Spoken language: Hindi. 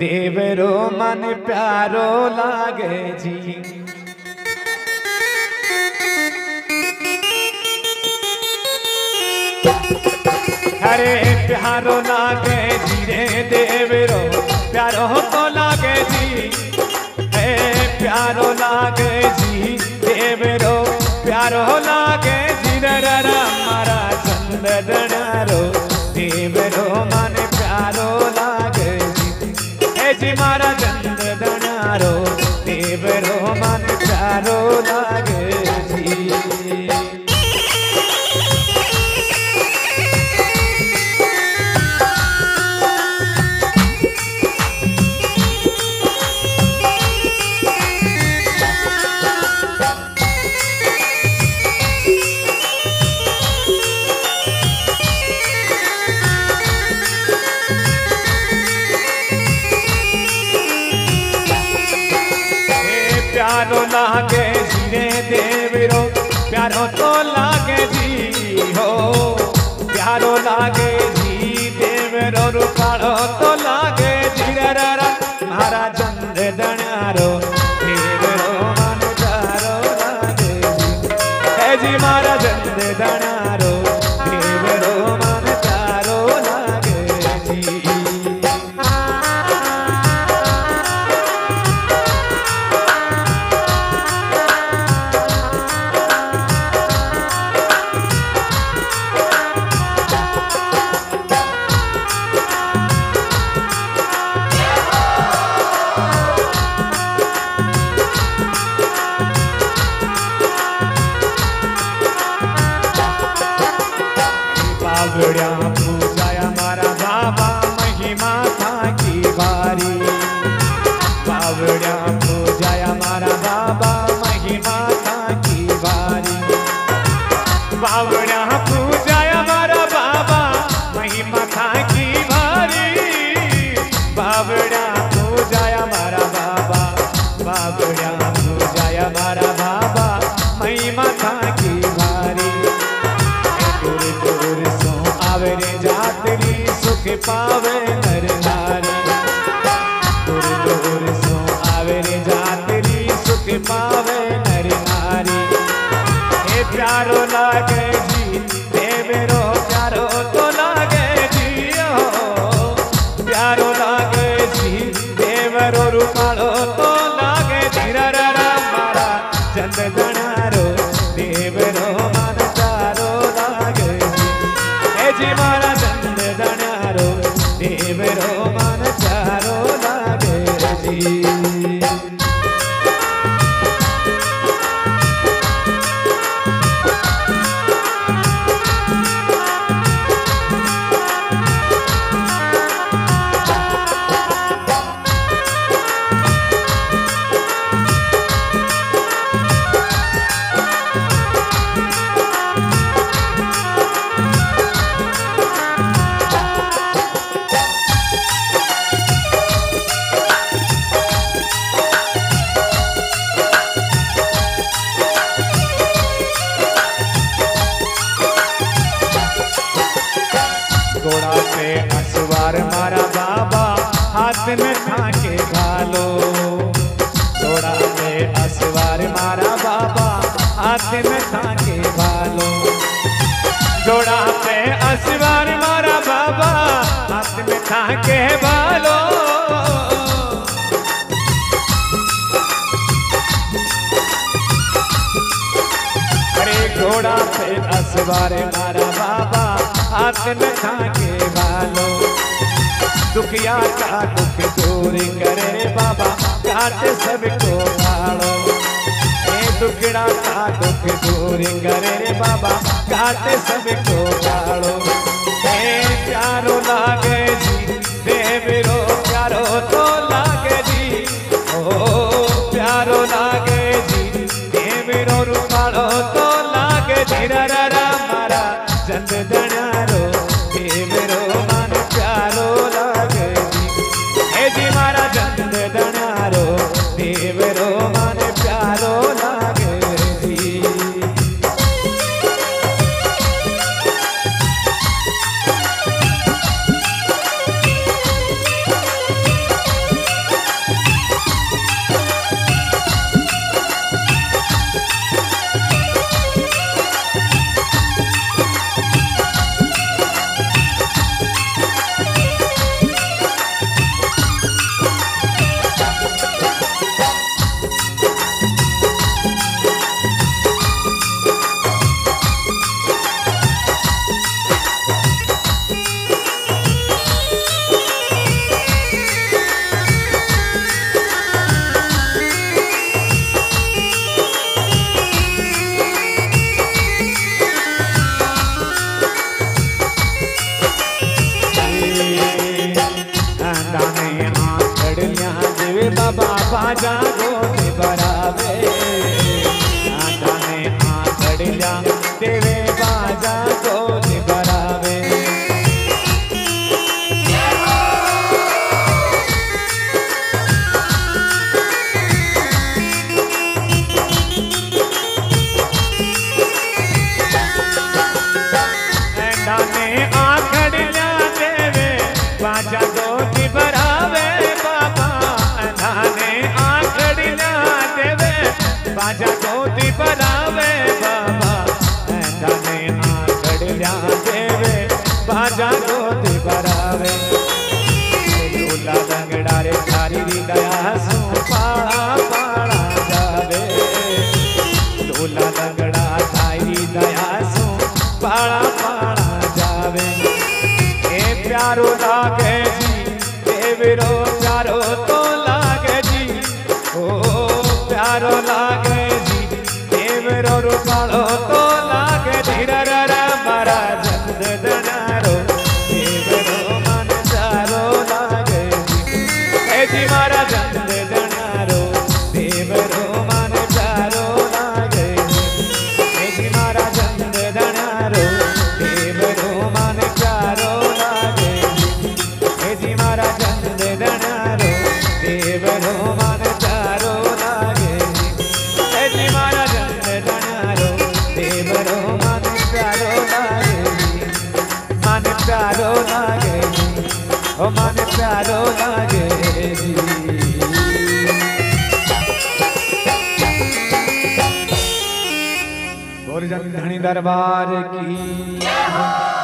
देवरो मन प्यारो लागे जी अरे प्यारो लागे जी रे देवरो प्यारो तो लागे जी जी मारा चंद दणारो देवरो मन प्यारो लागे। प्यारो लागे जी देवरो प्यारो तो लागे जी हो प्यारो लागे जी पावे हर नारी। दूर दूर सो आवे रे जातरी, सुख पावे नर नारी। हे प्यारो लागे जी, देवरो प्यारो तो लागे जी, ओ। प्यारो लागे जी, देवरो रूपालो तो देवरो में थाके भालो घोड़ा पे असवार मारा बाबा, हाथ में थाके भालो घोड़ा पे असवार मारा बाबा, हाथ में थाके भालो घोड़ा पे असवार मारा बाबा, हाथ में थाके भालो दुखिया का दुख दूर करे बाबा? काट सबको भाड़ो ए दुखड़ा का दुख दूर करे बाबा? काट सबको भाड़ो ए प्यारो लागे जी राजा प्यारो लागे लागे ओ प्यारो लागे। गोरजन धनी दरबार की।